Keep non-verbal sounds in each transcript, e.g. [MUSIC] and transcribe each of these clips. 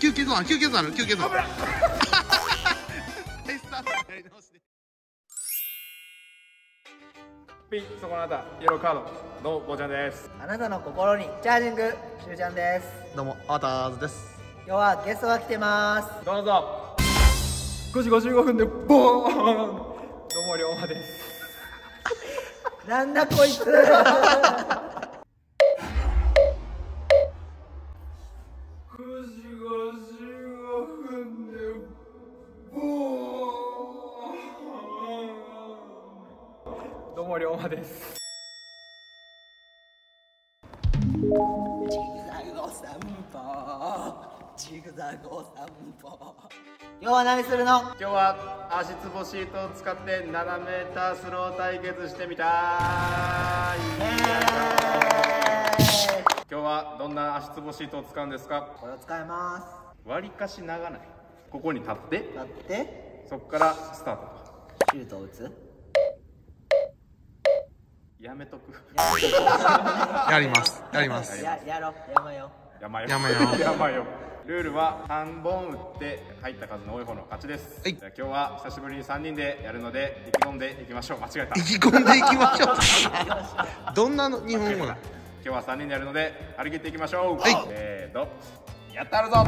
休憩ゾーン休憩ゾーンある休憩ゾーンはいスタート。やり直しでピンそこのあなたイエローカードのぼうちゃんです。あなたの心にチャージングしゅうちゃんです。どうもアーターズです。今日はゲストが来てます。どうぞ。5時55分でボーン。どうも龍馬です。なんだこいつ。9時55分でボーンどうも龍馬です。ジグザゴ散歩。ジグザゴ散歩。今日は何するの？今日は足つぼシートを使って7メータースロー対決してみた今日はどんな足つぼシートを使うんですか？これを使います。割りかし長ない？ここに立って。立って。そこからスタート。シュートを打つ。やめとく。やります。やります。ややろう。やまよやまよやまよ [LAUGHS] やまよルールは3本打って入った数の多い方の勝ちです、はい。じゃあ今日は久しぶりに3人でやるので意気込んでいきましょう。間違えた。意気込んでいきましょう。どんなの日本語だ？今日は3人でやるので張り切っていきましょう、はい。せーの。やったるぞ。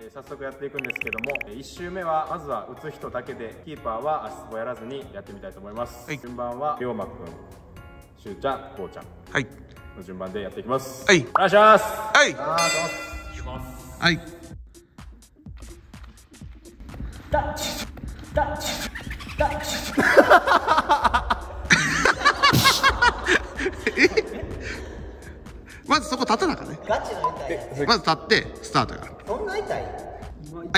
えー早速やっていくんですけども1周目はまずは打つ人だけでキーパーは足つぼやらずにやってみたいと思います、はい。順番は龍馬くんしゅうちゃんこうちゃん。はい。の順番でやっていきます。はい。お願いします。はい。あーどうもはいまずそこ立たなあかんね。ガチの痛い。まず立ってスタートやから。そんな痛い？は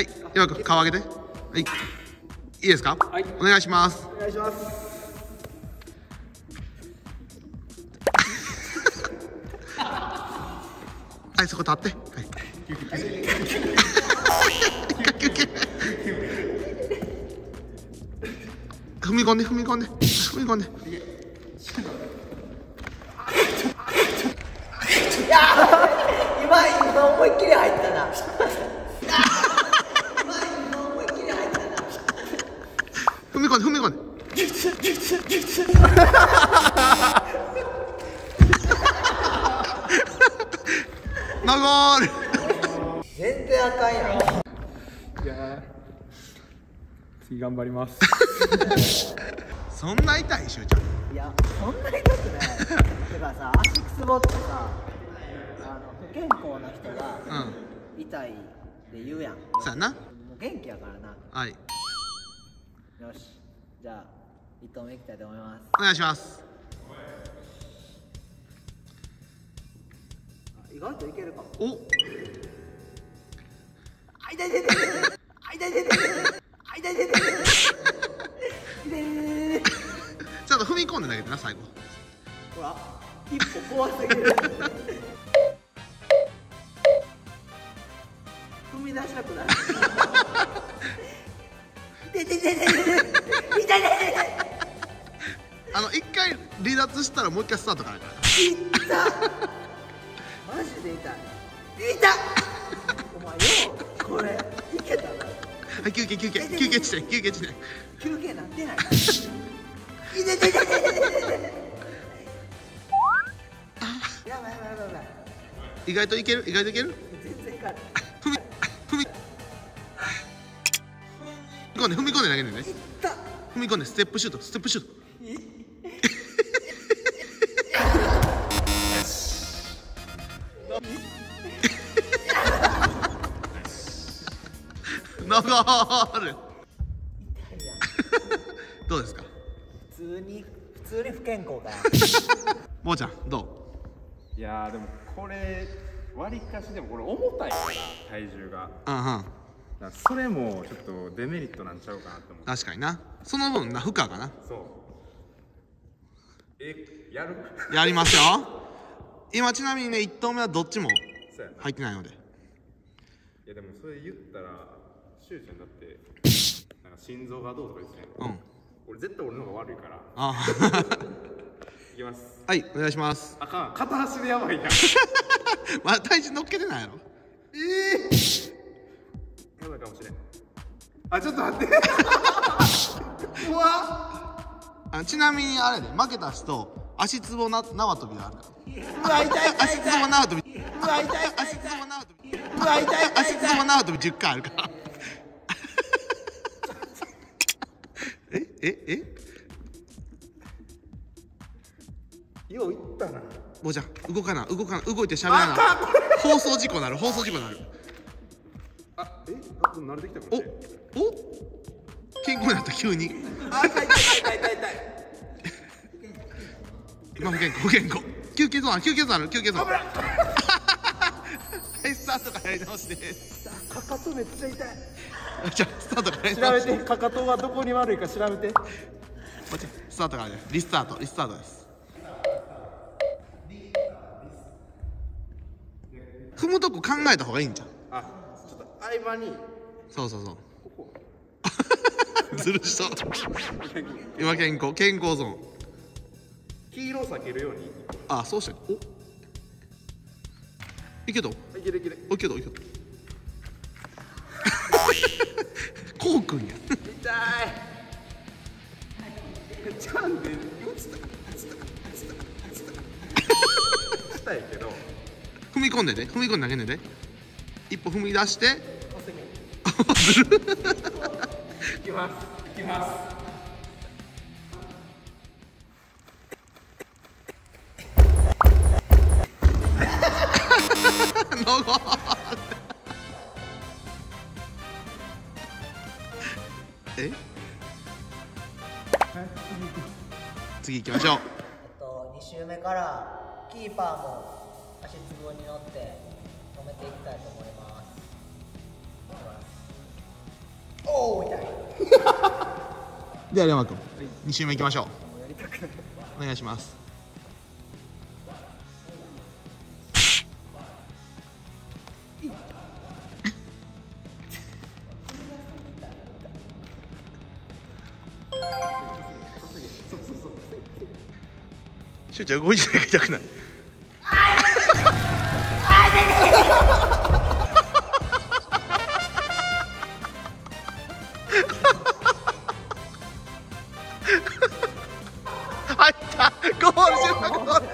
い今く顔上げて。はい。いいですか？はい。お願いします。お願いします。[LAUGHS] はいそこ立って。はい。[LAUGHS] 踏み込んで踏み込んで踏み込んで思いっきり入ったな。踏み込んで踏み込んで。長ーる全然あかんやんいやー次頑張りますそんな痛いしゅうちゃんいやそんな痛くないてかさ足くすぼってさあの不健康な人がうん痛いって言うやん。もそうやな。う元気やからな。はい。よし。じゃあ1投目いきたいと思います。お願いします。あ意外といけるか。もお。あ痛い痛い痛いあ痛い痛い痛い痛い痛い痛いちょっと踏み込んで投げてな最後ほら一歩怖すぎる一回スタートから痛っマジで痛い痛っお前ようこれ。いけたな。はい休憩休憩。休憩地点休憩地点。休憩なってない。痛い痛い痛い痛い痛い痛い痛いやばいやばいやばいやばい意外といける意外といける全然いかない踏み踏み踏み込んで踏み込んで投げるね踏み込んでステップシュートステップシュート長る。どうですか？普通に普通に不健康だ [LAUGHS] もーちゃんどいやーでもこれ割りかしでもこれ重たいから体重が。ううん。うんそれもちょっとデメリットなんちゃうかなって。思う確かにな。その分な負荷かな。そう。えやる？やりますよ。今ちなみにね1投目はどっちも入ってないので。いやでもそれ言ったらしゅうちゃんだって [LAUGHS] なんか心臓がどうとか言ってたやんうん。俺絶対俺の方が悪いから。あいきます。はいお願いします。あかん。片足でやばいやん。[LAUGHS] まだ体重乗っけてないやろまだかもしれん。あちょっと待って。[LAUGHS] 怖っ。あちなみにあれで負けた人足つぼな縄跳びがあるから。うわ痛い痛い足つぼ縄跳び。うわ痛い痛い足つぼ縄跳び。うわ痛い痛い足つぼ縄跳び10回あるからええ？えよういったな。もうじゃあ動かな動かな動いて喋らな。放送事故なる放送事故なる。あえ？あ慣れてきたかおもしれん。お健康になった急に。あ痛い痛い痛い痛い。痛い今不健康不健康。休憩ゾーン休憩ゾーンある休憩ゾーン。はい。[LAUGHS] スタートからやり直しですかかとめっちゃ痛いじゃあスタートから調べてかかとはどこに悪いか調べて。スタートからね。リスタート。リスタートです。踏むとこ考えた方がいいんじゃんあちょっと合間に。そうそうそう。[LAUGHS] ずるしと今健康。健康ゾーン。黄色を避けるように。あそうしたお。いけどいけるいける。いけどいけど込んでね踏み込んで投げんで。ね一歩踏み出して。ずる。いきますいきます長いえ？次行きましょう。えっと2周目からキーパーも足つぼに乗って止めていきたいと思います。おお痛い。[LAUGHS] では山君2周目行きましょう。お願いします。しゅうちゃん動いてないから痛くない入ったゴールしまゴール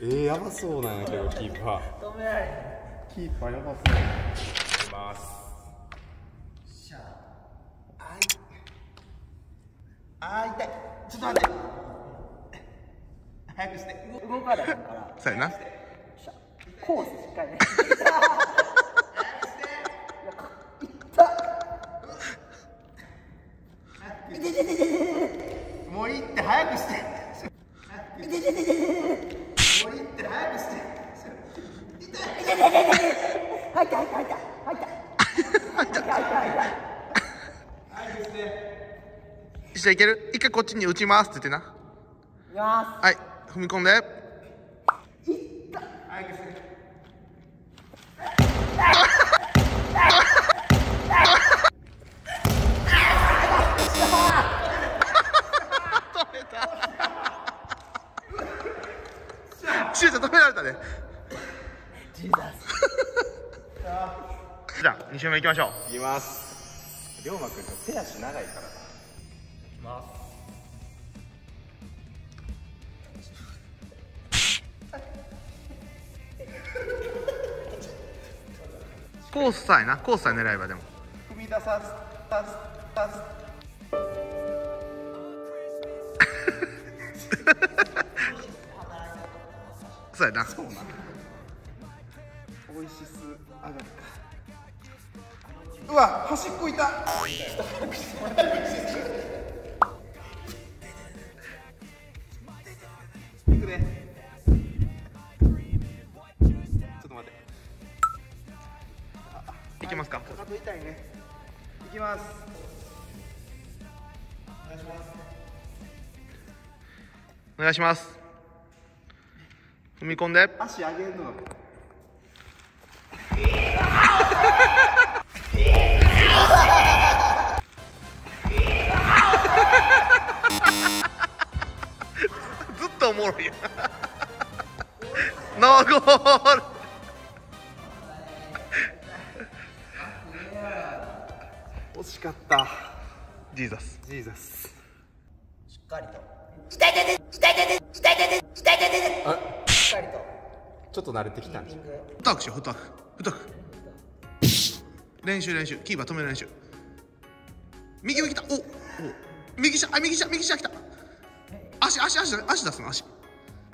えー、やばそうなんやけどキーパー。キーパーやばそう。いきます。しゃああいあー痛い。ちょっと待って。早くして。動かないから。そうやな。コースしっかりねもういいって早くしてもういいって早くして入った入った入った入った入った入った入ったじゃあいける？一回こっちに打ちますって言ってな。いきまはい。踏み込んで。早くしてシュート止められた。ねジーザスじゃあ2周目いきましょういきます龍馬くんと手足長いからなコースさえなコースさえ狙えばでも。踏み出さすさすさすそうやな。そうなん美味しす。上がるか。うわ端っこいた。いきます。お願いします。踏み込んで。足上げるの。[LAUGHS] ずっとおもろいやん。[LAUGHS] ノーゴール惜しかった。ジーザスジーザスしっかりと。しっかりと。ちょっと慣れてきたんじゃんフットワークしようフットワークフットワーク練習練習。キーパー止める練習。右上来た。おお。右下あ右下右下来た。足足足足出すの足。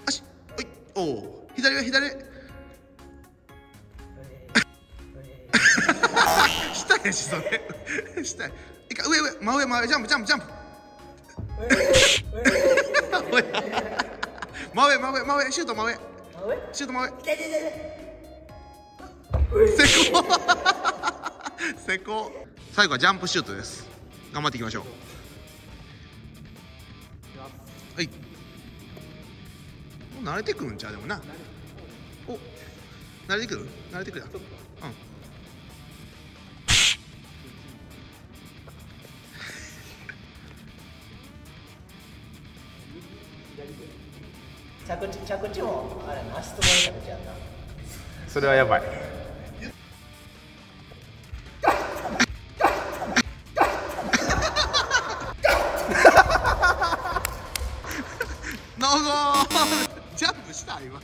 足。おい。おお左上左上やしそれ下やい。いか上上。真上真上。ジャンプジャンプジャンプ。真上真上真上。シュート真上。シュート真上。成功成功最後はジャンプシュートです。頑張っていきましょう。はい。もう慣れてくるんちゃう？でもな。お。慣れてくる？慣れてくる着地着地もあれな足つぼの着地やんな。それはやばい。ノーゴールジャンプした今。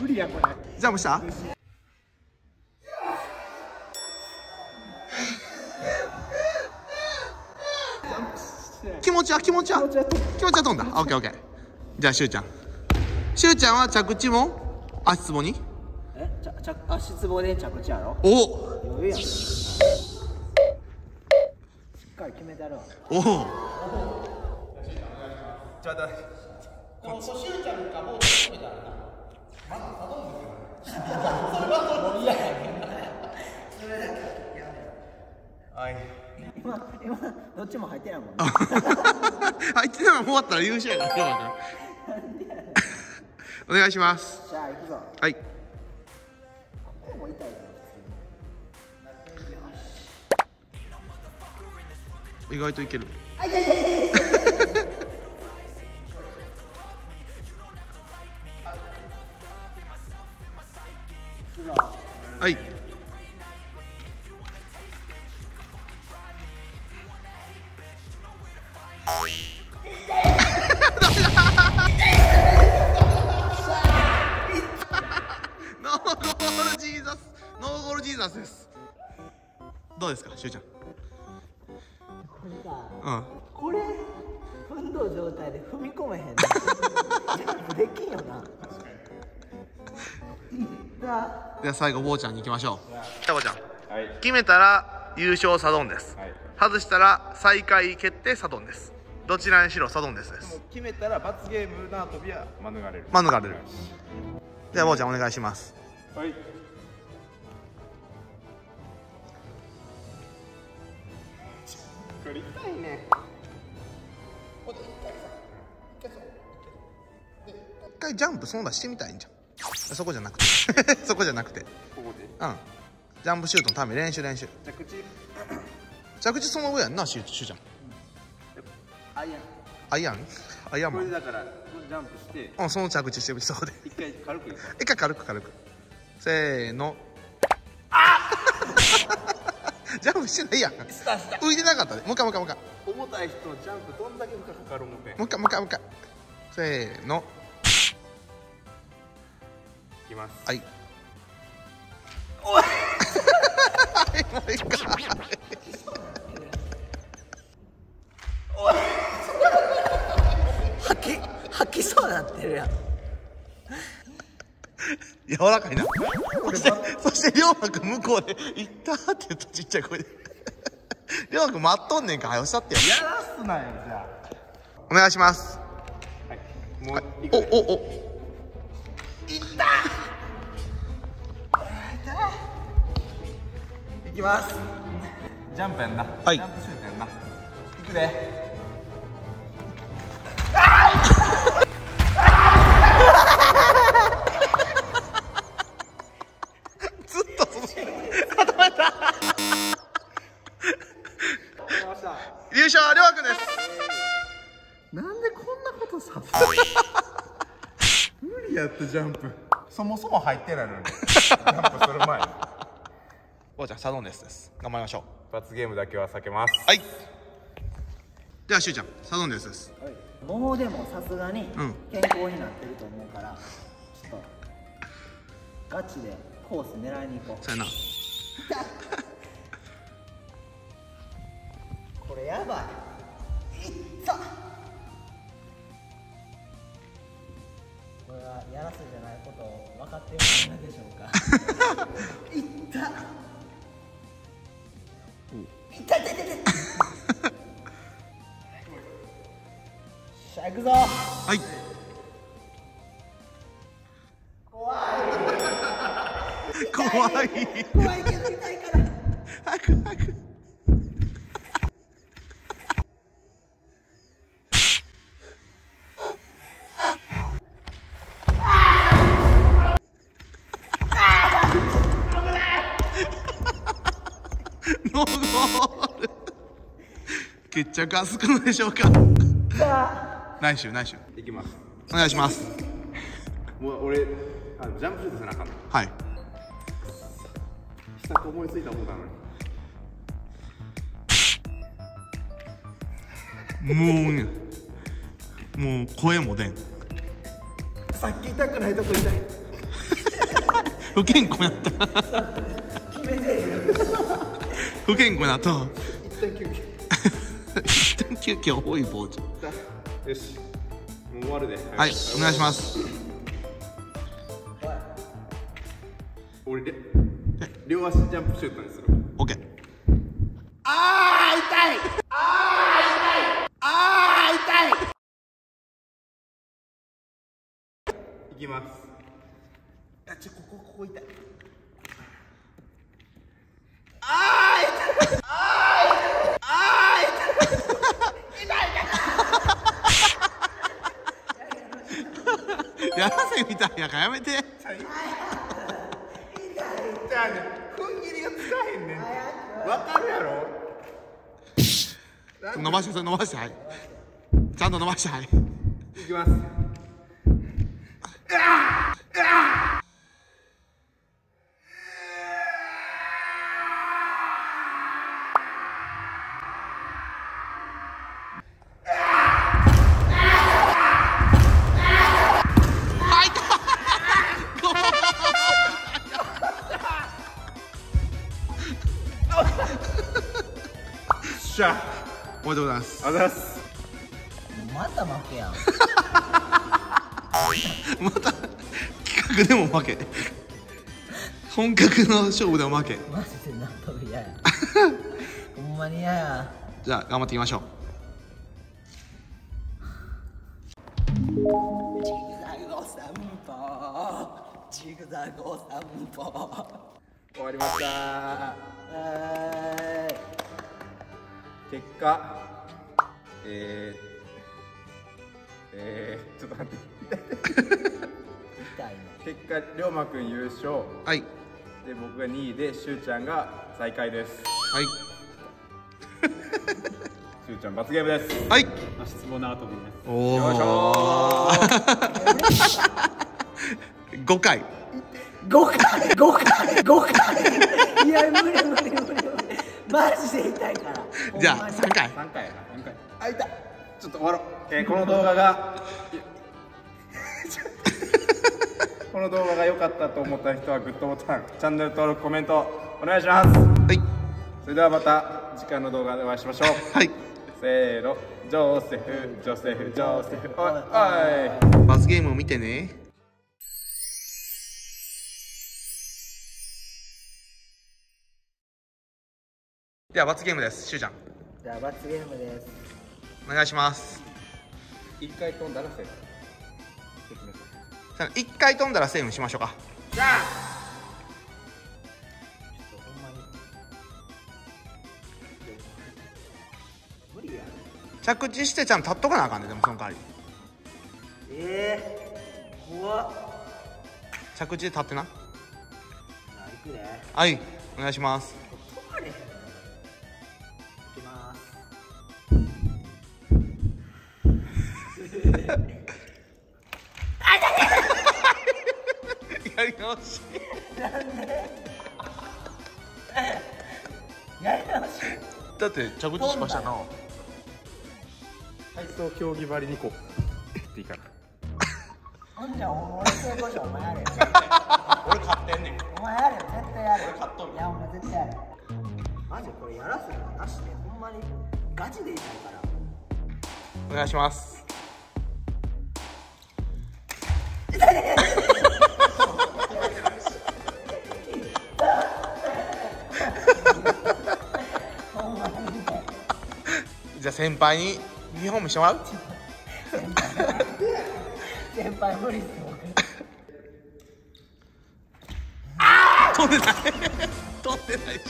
無理やこれ。ジャンプした？気持ちは気持ちは？気持ちは飛んだ。オッケーオッケーじゃあしゅうちゃん。しゅうちゃんは着地も足つぼに？え？ちゃちゃ足つぼで着地やろ？お！余裕やん。しっかり決めてやるわお！おちょっと待ってはい。今今どっちも入ってないもん [LAUGHS] 入ってないの終わったら優勝やからお願いします。じゃあ行くぞ。はい。ここも痛いぞ意外といけるはいしゅうちゃん。これかうん。これ踏んどる状態で踏み込めへん [LAUGHS] できんよな。いった。では最後坊ちゃんに行きましょう。坊ちゃん。はい。決めたら優勝サドンです、はい。外したら最下位決定サドンです。どちらにしろサドンデスです決めたら罰ゲーム縄跳びは免れる。免れる。では坊ちゃんお願いします。はいこれ痛いね。一回ジャンプその他してみたいんじゃん。そこじゃなくて。[LAUGHS] そこじゃなくて。ここで。うん。ジャンプシュートのため練習練習。着地。着地その上やんなシュシュちゃん。あいやアイアン？アイアンこマン。れでだからジャンプして。うんその着地してみそこで。一回軽く一回軽く軽く。せーの。あジャンプしてないやん。浮いてなかったで。もう一回もう一回もう一回。重たい人のジャンプどんだけ負荷かかるもん。ねもう一回もう一回もう一回。せーの。いきます。はい。おい。[LAUGHS] はい。もう一回。[LAUGHS] 吐き吐きそうになってるやん柔らかいな。そしてそして龍馬くん向こうで「行った」って言ったちっちゃい声で。[LAUGHS] 龍馬くん待っとんねんかはよしたってよ。やらすなよじゃお願いします。あはい。もういく。おおお。いきます。ジャンプやんな。はい。ジャンプシュートやんな。いくでやっとジャンプ。そもそも入ってないのにジャンプする前に。おうちゃんサドンデスです。頑張りましょ罰ゲームだけは避けます。うはい。ではしゅうちゃんサドンデスです。もうでもさすがにうん。健康になってると思うからちょっとガチでコース狙いに行こう。さよな。[LAUGHS] これやばいいないことを分かっているのでしょうか？[LAUGHS] いった。いったいったいったいったしゃ行くぞ。はい決着はつくのでしょうか？ナイシュナイシュいきます。お願いします。もう俺あジャンプシュートせなあかんの。はい。したと思いついた思ったのに。もうねもう声も出ん。さっき痛くないとこ痛い。不健康やった。不健康なと一旦休憩一旦休憩多い坊主よし。もう終わるで。はいお願いします。俺で両足ジャンプシュー。トにする OK いきます。あちょここここ痛いやらせみたいやからやめて。じゃあね踏ん切りがつかへんねんわかるやろ？[LAUGHS] 伸ばして伸ばしてはい。ちゃんと伸ばしてはい。いきます。しめでとうございます。あざっすまた負けやんまた企画でも負け。本格の勝負でも負け。マジで納得嫌や。[LAUGHS] ほんまに嫌や。じゃあ頑張っていきましょう。ジグザグ散歩。ジグザグ散歩。終わりました。え結果えー、えー、ちょっと待って。結果龍馬くん優勝。はい。で僕が2位でしゅうちゃんが最下位です。はい。[LAUGHS] しゅうちゃん罰ゲームです。はい。足つぼ縄跳びですおよいしおょ5回。5回5回5回。いや無理無理無理無理。マジで痛いから [LAUGHS] じゃあほんまに3回。3回や回。あいたちょっと終わろう、えーこの動画が [LAUGHS] この動画が良かったと思った人はグッドボタンチャンネル登録コメントお願いします。はい。それではまた次回の動画でお会いしましょう。はい。せーの。ジョセフジョセフジョセフ。おいおい。罰ゲームを見てねでは罰ゲームです。しゅうちゃん。じゃあ罰ゲームです。お願いします。一回飛んだらせーのさあ一回飛んだらセーブしましょうか。ちょっとほんまに無理や着地してちゃんと立っとかなあかんねでもその代わり。えー、怖っ。着地で立ってな。はいお願いしますって着地しましたな。体操競技張りにこう。っていいかなほんじゃ俺成功しようお前やれよ俺勝ってんねんお前やれよ絶対やれよ俺勝っとるいやお前絶対やれマジこれやらすのなしでほんまにガチでいいから。お願いします。じゃあ先輩に見本見してもらう？[LAUGHS] 先輩無理っす僕飛んでない。飛んでないし。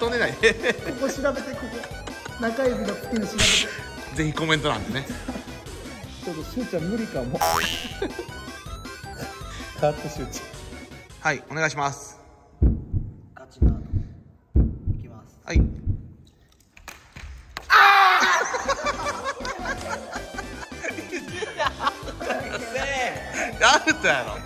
飛んでない。ここ調べてここ。中指の付近調べて。ぜひコメント欄でね。ちょっとしゅうちゃん無理かも。カットしゅうちはいお願いしますトやろ。オ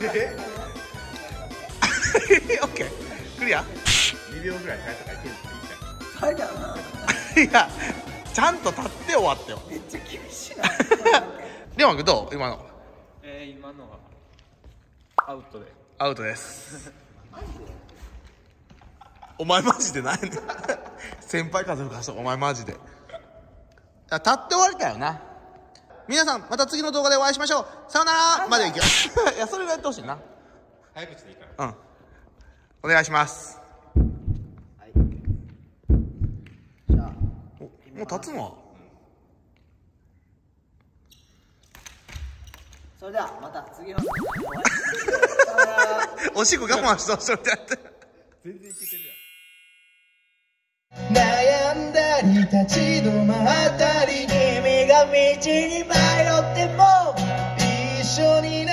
ッケークリア？2秒ぐらい体操回転していいじゃん書いてあるないやちゃんと立って終わったよ。めっちゃ厳しいな。レオン君どう？今の。えー、今のは。アウトで。アウトです。お前マジでないねん先輩風吹かしたお前マジで。立って終わりたよな皆さんまた次の動画でお会いしましょう。さよなら。までいくよいやそれがやってほしいな。早口でいいから。うん。お願いします。はい。じゃあおもう立つの？それではまた次の動画でお会いしましょう。[LAUGHS] おしっこ我慢しとしとってやって。全然いけてるやん悩んだり立ち止まったり君が道に迷っても一緒にね